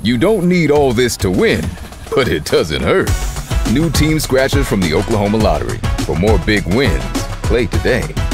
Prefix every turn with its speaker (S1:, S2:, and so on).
S1: You don't need all this to win, but it doesn't hurt. New Team Scratchers from the Oklahoma Lottery. For more big wins, play today.